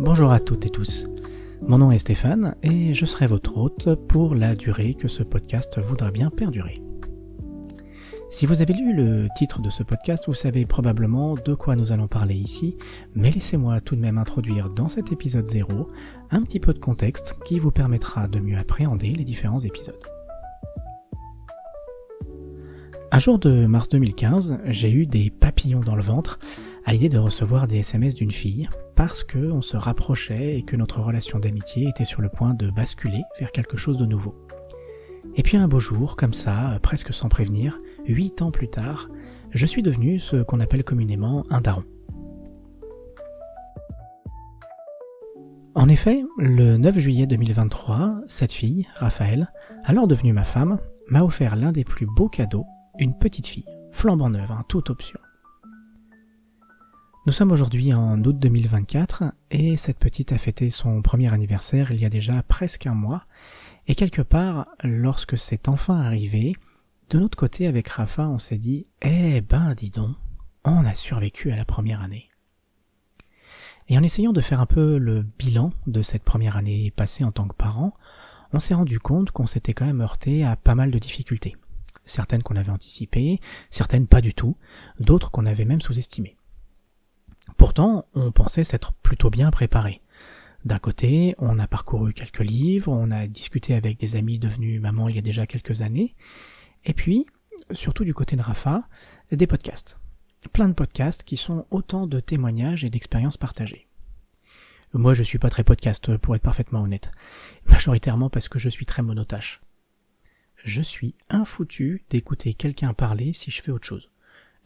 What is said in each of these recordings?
Bonjour à toutes et tous. Mon nom est Stéphane et je serai votre hôte pour la durée que ce podcast voudra bien perdurer. Si vous avez lu le titre de ce podcast, vous savez probablement de quoi nous allons parler ici, mais laissez-moi tout de même introduire dans cet épisode 0 un petit peu de contexte qui vous permettra de mieux appréhender les différents épisodes. Un jour de mars 2015, j'ai eu des papillons dans le ventre à l'idée de recevoir des SMS d'une fille parce que on se rapprochait et que notre relation d'amitié était sur le point de basculer vers quelque chose de nouveau. Et puis un beau jour, comme ça, presque sans prévenir, huit ans plus tard, je suis devenu ce qu'on appelle communément un daron. En effet, le 9 juillet 2023, cette fille, Raphaël, alors devenue ma femme, m'a offert l'un des plus beaux cadeaux une petite fille, flambant neuve, hein, toute option. Nous sommes aujourd'hui en août 2024 et cette petite a fêté son premier anniversaire il y a déjà presque un mois. Et quelque part, lorsque c'est enfin arrivé, de notre côté avec Rafa, on s'est dit, eh ben dis donc, on a survécu à la première année. Et en essayant de faire un peu le bilan de cette première année passée en tant que parent, on s'est rendu compte qu'on s'était quand même heurté à pas mal de difficultés certaines qu'on avait anticipées, certaines pas du tout, d'autres qu'on avait même sous-estimées. Pourtant, on pensait s'être plutôt bien préparé. D'un côté, on a parcouru quelques livres, on a discuté avec des amis devenus mamans il y a déjà quelques années, et puis, surtout du côté de Rafa, des podcasts. Plein de podcasts qui sont autant de témoignages et d'expériences partagées. Moi, je suis pas très podcast, pour être parfaitement honnête. Majoritairement parce que je suis très monotache je suis infoutu d'écouter quelqu'un parler si je fais autre chose.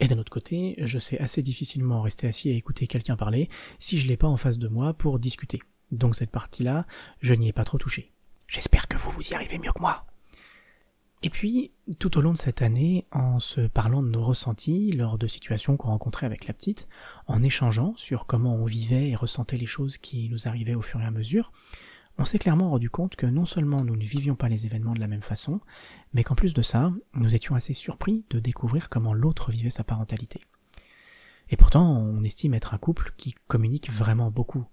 Et d'un autre côté, je sais assez difficilement rester assis à écouter quelqu'un parler si je l'ai pas en face de moi pour discuter. Donc cette partie-là, je n'y ai pas trop touché. J'espère que vous vous y arrivez mieux que moi. Et puis, tout au long de cette année, en se parlant de nos ressentis lors de situations qu'on rencontrait avec la petite, en échangeant sur comment on vivait et ressentait les choses qui nous arrivaient au fur et à mesure, on s'est clairement rendu compte que non seulement nous ne vivions pas les événements de la même façon, mais qu'en plus de ça, nous étions assez surpris de découvrir comment l'autre vivait sa parentalité. Et pourtant, on estime être un couple qui communique vraiment beaucoup.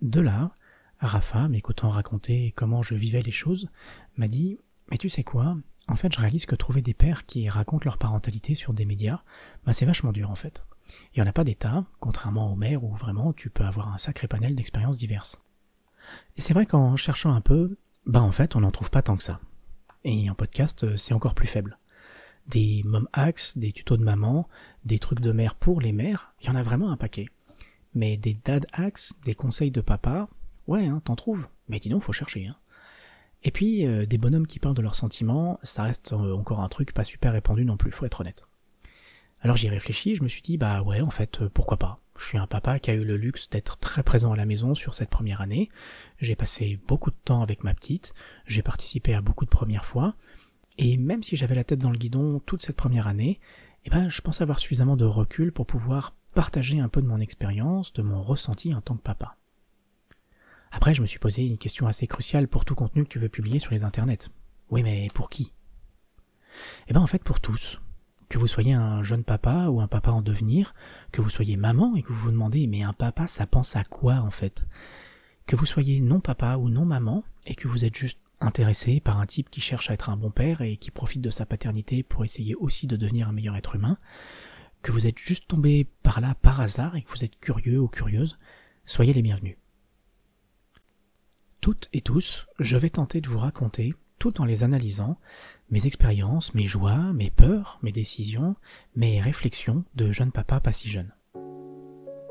De là, Rafa, m'écoutant raconter comment je vivais les choses, m'a dit Mais tu sais quoi? En fait, je réalise que trouver des pères qui racontent leur parentalité sur des médias, bah c'est vachement dur en fait. Il n'y en a pas d'état, contrairement aux mères où vraiment tu peux avoir un sacré panel d'expériences diverses. Et c'est vrai qu'en cherchant un peu, bah en fait on n'en trouve pas tant que ça. Et en podcast euh, c'est encore plus faible. Des mom hacks, des tutos de maman, des trucs de mère pour les mères, il y en a vraiment un paquet. Mais des dad hacks, des conseils de papa, ouais, hein, t'en trouves. Mais dis donc, faut chercher. Hein. Et puis, euh, des bonhommes qui parlent de leurs sentiments, ça reste euh, encore un truc pas super répandu non plus, faut être honnête. Alors j'y réfléchis, je me suis dit, bah ouais, en fait, pourquoi pas. Je suis un papa qui a eu le luxe d'être très présent à la maison sur cette première année. J'ai passé beaucoup de temps avec ma petite, j'ai participé à beaucoup de premières fois, et même si j'avais la tête dans le guidon toute cette première année, eh ben, je pense avoir suffisamment de recul pour pouvoir partager un peu de mon expérience, de mon ressenti en tant que papa. Après, je me suis posé une question assez cruciale pour tout contenu que tu veux publier sur les internets. Oui, mais pour qui? Eh ben, en fait, pour tous que vous soyez un jeune papa ou un papa en devenir, que vous soyez maman et que vous vous demandez mais un papa ça pense à quoi en fait? Que vous soyez non papa ou non maman et que vous êtes juste intéressé par un type qui cherche à être un bon père et qui profite de sa paternité pour essayer aussi de devenir un meilleur être humain, que vous êtes juste tombé par là par hasard et que vous êtes curieux ou curieuse, soyez les bienvenus. Toutes et tous, je vais tenter de vous raconter, tout en les analysant, mes expériences, mes joies, mes peurs, mes décisions, mes réflexions de jeune papa pas si jeune.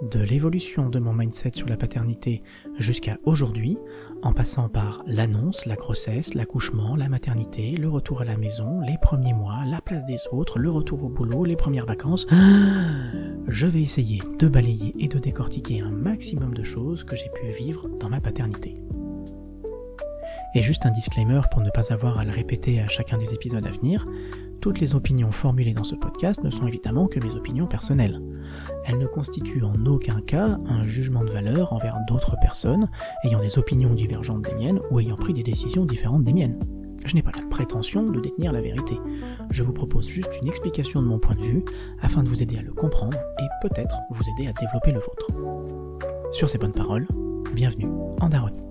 De l'évolution de mon mindset sur la paternité jusqu'à aujourd'hui, en passant par l'annonce, la grossesse, l'accouchement, la maternité, le retour à la maison, les premiers mois, la place des autres, le retour au boulot, les premières vacances, je vais essayer de balayer et de décortiquer un maximum de choses que j'ai pu vivre dans ma paternité. Et juste un disclaimer pour ne pas avoir à le répéter à chacun des épisodes à venir, toutes les opinions formulées dans ce podcast ne sont évidemment que mes opinions personnelles. Elles ne constituent en aucun cas un jugement de valeur envers d'autres personnes ayant des opinions divergentes des miennes ou ayant pris des décisions différentes des miennes. Je n'ai pas la prétention de détenir la vérité. Je vous propose juste une explication de mon point de vue afin de vous aider à le comprendre et peut-être vous aider à développer le vôtre. Sur ces bonnes paroles, bienvenue en Daronie.